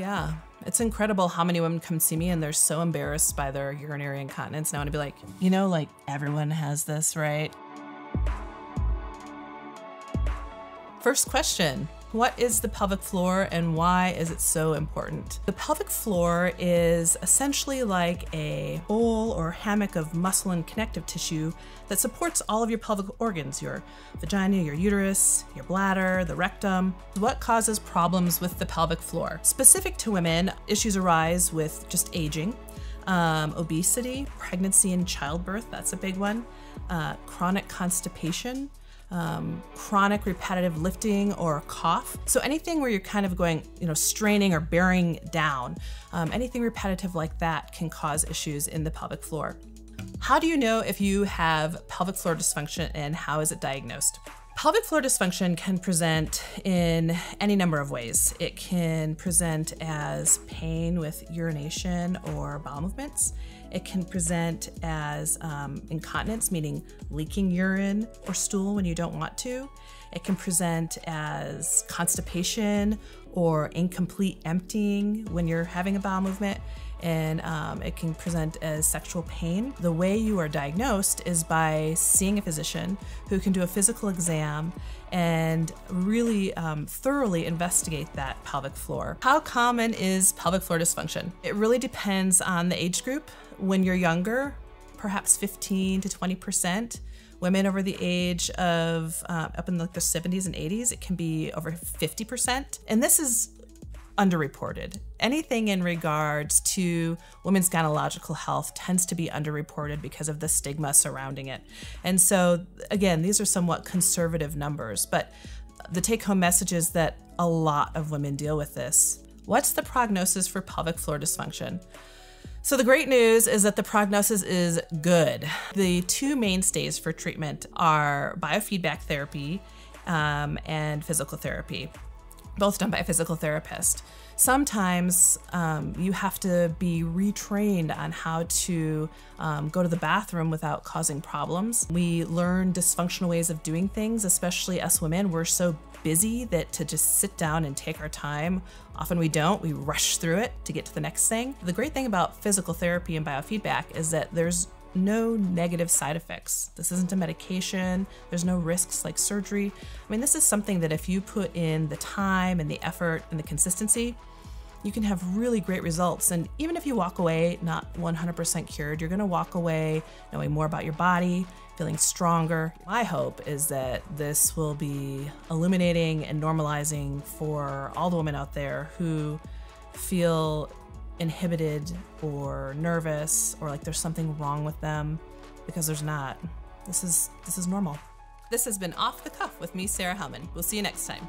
yeah. It's incredible how many women come see me and they're so embarrassed by their urinary incontinence. And I want to be like, you know, like everyone has this, right? First question What is the pelvic floor and why is it so important? The pelvic floor is essentially like a bowl or hammock of muscle and connective tissue that supports all of your pelvic organs your vagina, your uterus, your bladder, the rectum. What causes problems with the pelvic floor? Specific to women, issues arise with just aging. Um, obesity, pregnancy and childbirth, that's a big one. Uh, chronic constipation, um, chronic repetitive lifting or cough. So anything where you're kind of going, you know, straining or bearing down, um, anything repetitive like that can cause issues in the pelvic floor. How do you know if you have pelvic floor dysfunction and how is it diagnosed? Pelvic floor dysfunction can present in any number of ways. It can present as pain with urination or bowel movements. It can present as um, incontinence, meaning leaking urine or stool when you don't want to. It can present as constipation or incomplete emptying when you're having a bowel movement and um, it can present as sexual pain. The way you are diagnosed is by seeing a physician who can do a physical exam and really um, thoroughly investigate that pelvic floor. How common is pelvic floor dysfunction? It really depends on the age group. When you're younger, perhaps 15 to 20 percent. Women over the age of uh, up in like the 70s and 80s, it can be over 50%. And this is underreported. Anything in regards to women's gynecological health tends to be underreported because of the stigma surrounding it. And so, again, these are somewhat conservative numbers, but the take home message is that a lot of women deal with this. What's the prognosis for pelvic floor dysfunction? So, the great news is that the prognosis is good. The two mainstays for treatment are biofeedback therapy um, and physical therapy both done by a physical therapist. Sometimes um, you have to be retrained on how to um, go to the bathroom without causing problems. We learn dysfunctional ways of doing things, especially us women. We're so busy that to just sit down and take our time, often we don't. We rush through it to get to the next thing. The great thing about physical therapy and biofeedback is that there's no negative side effects. This isn't a medication, there's no risks like surgery. I mean, this is something that if you put in the time and the effort and the consistency, you can have really great results. And even if you walk away not 100% cured, you're gonna walk away knowing more about your body, feeling stronger. My hope is that this will be illuminating and normalizing for all the women out there who feel inhibited or nervous or like there's something wrong with them because there's not. This is this is normal. This has been Off the Cuff with me, Sarah Hellmann. We'll see you next time.